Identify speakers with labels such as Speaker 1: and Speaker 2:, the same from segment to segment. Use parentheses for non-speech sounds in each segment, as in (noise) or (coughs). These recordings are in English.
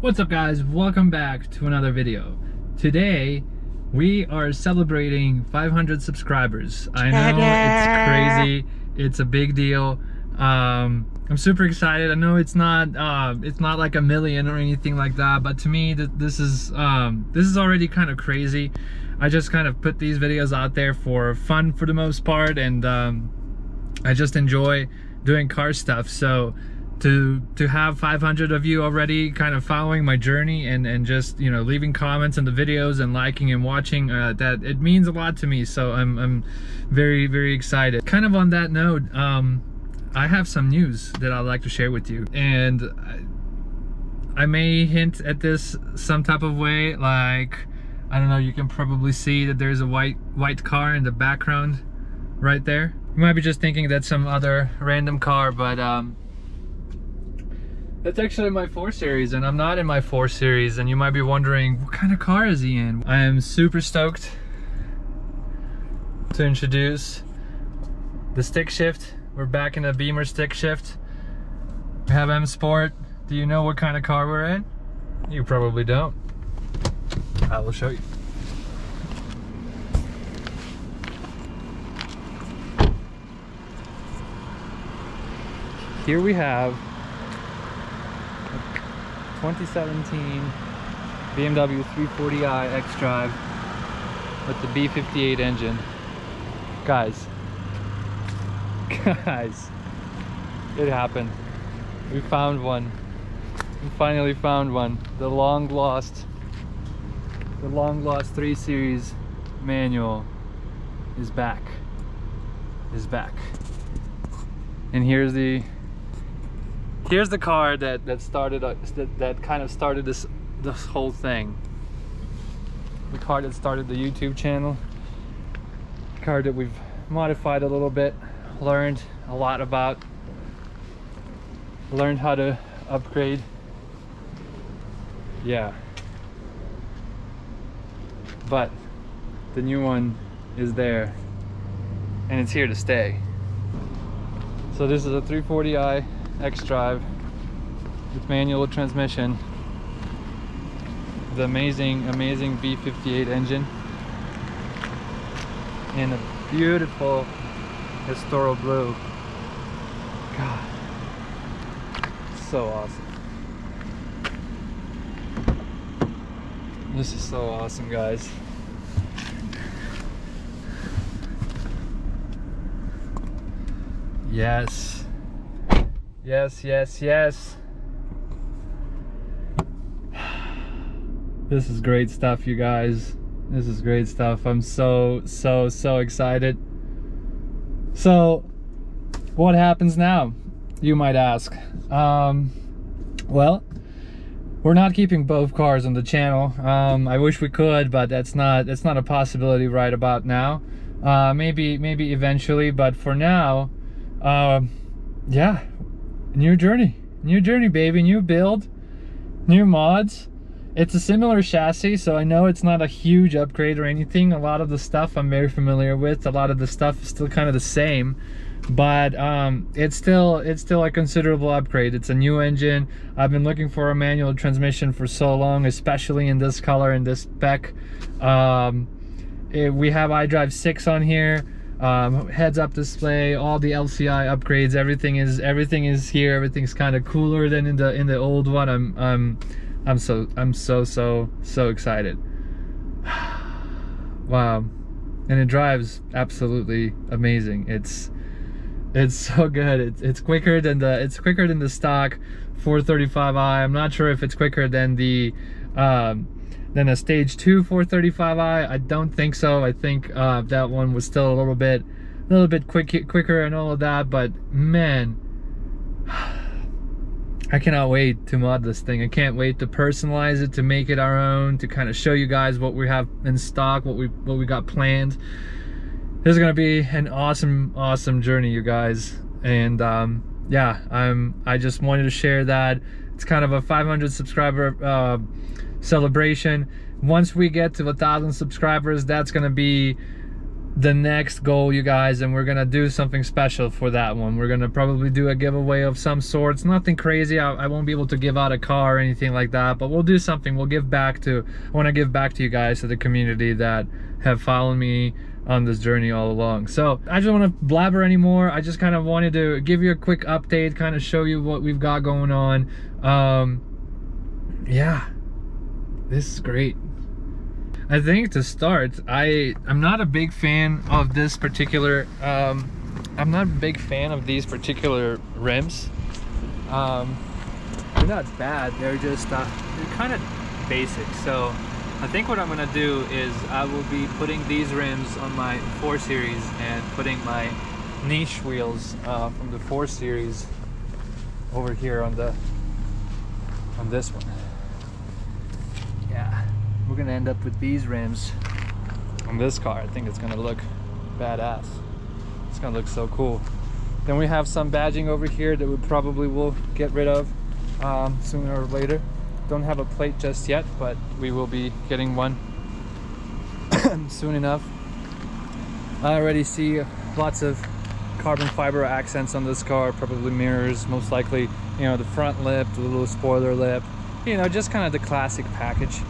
Speaker 1: What's up guys? Welcome back to another video. Today we are celebrating 500 subscribers. I know it's crazy. It's a big deal. Um, I'm super excited. I know it's not uh, it's not like a million or anything like that, but to me th this is um, this is already kind of crazy. I just kind of put these videos out there for fun for the most part and um, I just enjoy doing car stuff. So to to have 500 of you already kind of following my journey and and just you know leaving comments in the videos and liking and watching uh, that it means a lot to me. So I'm, I'm very very excited. Kind of on that note um, I have some news that I'd like to share with you. And I, I may hint at this some type of way like I don't know you can probably see that there's a white white car in the background right there. You might be just thinking that's some other random car but um, that's actually my 4 Series and I'm not in my 4 Series and you might be wondering what kind of car is he in? I am super stoked to introduce the stick shift. We're back in the Beamer stick shift. We have M Sport. Do you know what kind of car we're in? You probably don't. I will show you. Here we have 2017 BMW 340i xDrive with the B58 engine. Guys, (laughs) guys, it happened. We found one. We finally found one. The long lost, the long lost 3 Series manual is back. Is back. And here's the here's the car that that started uh, that, that kind of started this this whole thing. The car that started the youtube channel. The car that we've modified a little bit learned a lot about learned how to upgrade. Yeah. But the new one is there and it's here to stay. So this is a 340i xDrive with manual transmission. The amazing, amazing B58 engine. In a beautiful Estoril blue. God, so awesome. This is so awesome, guys. Yes. Yes, yes, yes. This is great stuff, you guys. This is great stuff. I'm so, so, so excited. So, what happens now? You might ask. Um, well, we're not keeping both cars on the channel. Um, I wish we could, but that's not that's not a possibility right about now. Uh, maybe maybe eventually, but for now, uh, yeah, new journey. New journey baby. New build. New mods. It's a similar chassis so i know it's not a huge upgrade or anything. A lot of the stuff i'm very familiar with a lot of the stuff is still kind of the same but um, it's still it's still a considerable upgrade. It's a new engine. I've been looking for a manual transmission for so long especially in this color and this spec. Um, it, we have iDrive 6 on here um, heads up display all the LCI upgrades everything is everything is here. Everything's kind of cooler than in the in the old one. I'm I'm I'm so I'm so so so excited. (sighs) Wow. And it drives absolutely amazing. It's it's (laughs) so good. It's, it's quicker than the it's quicker than the stock 435i I'm not sure if it's quicker than the um, then a stage 2 435i, I don't think so. I think uh, that one was still a little bit a little bit quick, quicker and all of that, but man, (sighs) I cannot wait to mod this thing. I can't wait to personalize it, to make it our own, to kind of show you guys what we have in stock, what we what we got planned. This is gonna be an awesome, awesome journey, you guys. And um, yeah, I'm I just wanted to share that. It's kind of a 500 subscriber uh, celebration. Once we get to a thousand subscribers, that's gonna be the next goal you guys and we're gonna do something special for that one. We're gonna probably do a giveaway of some sorts. Nothing crazy. I, I, won't be able to give out a car or anything like that but we'll do something. We'll give back to I want to give back to you guys to the community that have followed me on this journey all along. So I just don't want to blabber anymore. I just kind of wanted to give you a quick update kind of show you what we've got going on. Um yeah this is great I think to start, I I'm not a big fan of this particular. Um, I'm not a big fan of these particular rims. Um, they're not bad. They're just uh, they're kind of basic. So I think what I'm gonna do is I will be putting these rims on my 4 Series and putting my niche wheels uh, from the 4 Series over here on the on this one we're gonna end up with these rims on this car. I think it's gonna look badass. It's gonna look so cool. Then we have some badging over here that we probably will get rid of um, sooner or later. Don't have a plate just yet, but we will be getting one (coughs) soon enough. I already see lots of carbon fiber accents on this car, probably mirrors, most likely, you know, the front lip, the little spoiler lip, you know, just kind of the classic package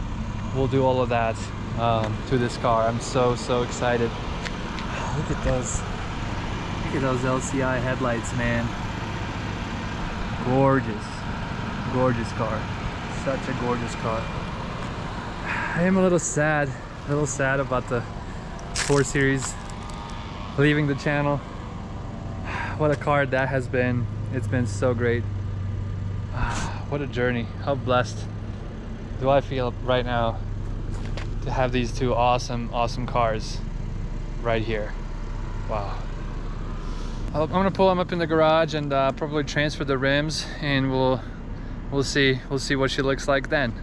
Speaker 1: we'll do all of that um, to this car. I'm so, so excited. (sighs) Look at those. Look at those LCI headlights, man. Gorgeous. Gorgeous car. Such a gorgeous car. (sighs) I am a little sad, a little sad about the 4 Series leaving the channel. (sighs) What a car that has been. It's been so great. What a journey. How blessed do I feel right now to have these two awesome, awesome cars right here. Wow. I'm gonna pull them up in the garage and uh, probably transfer the rims and we'll we'll see we'll see what she looks like then.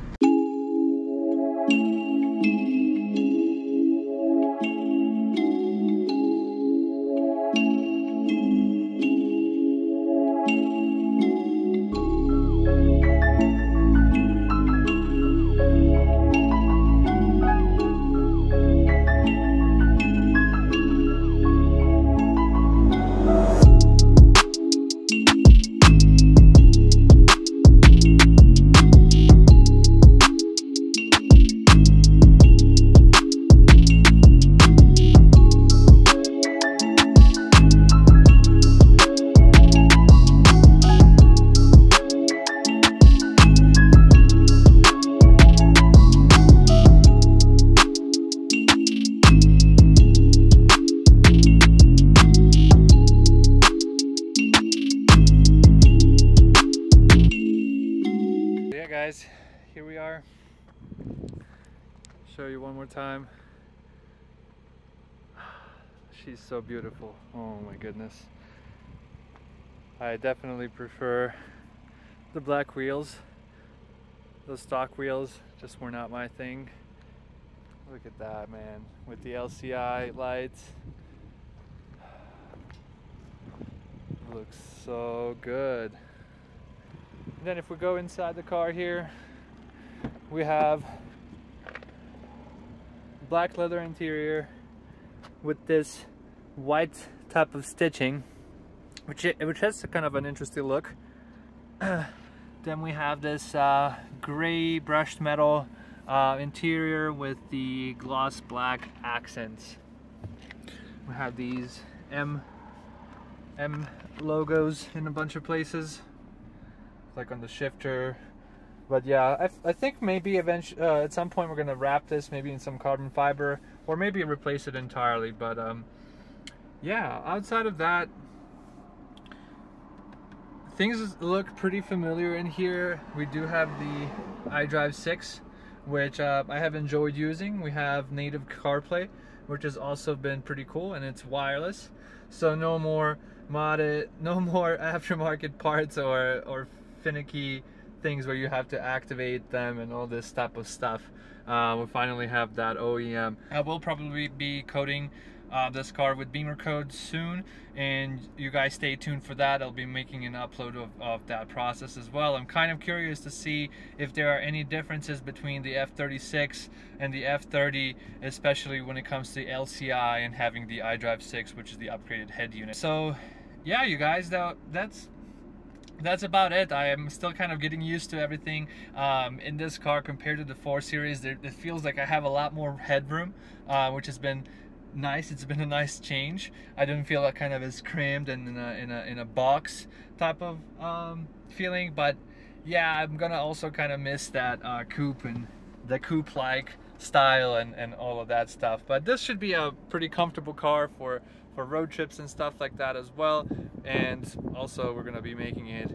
Speaker 1: Show you one more time. She's so beautiful. Oh my goodness. I definitely prefer the black wheels. Those stock wheels just were not my thing. Look at that, man. With the LCI lights. Looks so good. And then if we go inside the car here, we have black leather interior with this white type of stitching which it, which has kind of an interesting look. (clears throat) Then we have this uh, gray brushed metal uh, interior with the gloss black accents. We have these M M logos in a bunch of places like on the shifter but yeah, I, I think maybe eventually uh, at some point we're gonna wrap this maybe in some carbon fiber or maybe replace it entirely. But um, yeah, outside of that, things look pretty familiar in here. We do have the iDrive 6, which uh, I have enjoyed using. We have native CarPlay, which has also been pretty cool, and it's wireless. So no more modded, (laughs) no more (laughs) aftermarket parts or or finicky things where you have to activate them and all this type of stuff. Uh, we finally have that OEM. I will probably be coding uh, this car with BimmerCode soon, and you guys stay tuned for that. I'll be making an upload of, of that process as well. I'm kind of curious to see if there are any differences between the F36 and the F30, especially when it comes to LCI and having the iDrive 6, which is the upgraded head unit. So, yeah, you guys, that, that's that's about it. I am still kind of getting used to everything um, in this car compared to the 4 Series. It feels like I have a lot more headroom, uh, which has been nice. It's been a nice change. I didn't feel like kind of as crammed and in a, in a, in a box type of um, feeling. But yeah, I'm gonna also kind of miss that uh, coupe and the coupe-like style and, and all of that stuff. But this should be a pretty comfortable car for, for road trips and stuff like that as well. And also we're gonna be making it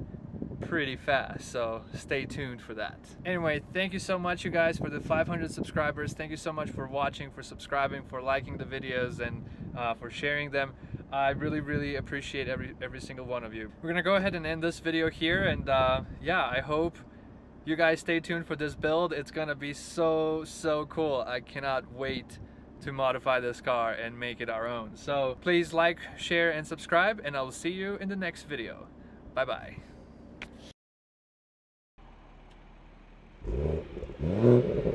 Speaker 1: pretty fast so stay tuned for that anyway thank you so much you guys for the 500 subscribers thank you so much for watching for subscribing for liking the videos and uh, for sharing them I really really appreciate every every single one of you we're gonna go ahead and end this video here and uh, yeah I hope you guys stay tuned for this build. It's gonna be so, so cool. I cannot wait to modify this car and make it our own. So please like, share, and subscribe, and I'll see you in the next video. Bye-bye. Mm-hmm.